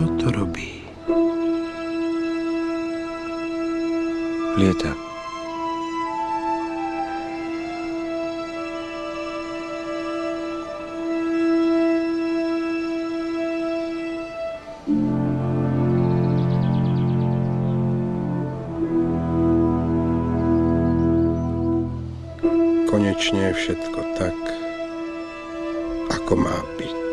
Čo to robí? Lieta. Konečne je všetko tak, ako má byť.